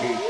Peace.